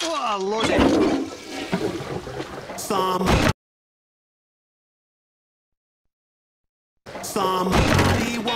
Oh, load. Some. Somebody.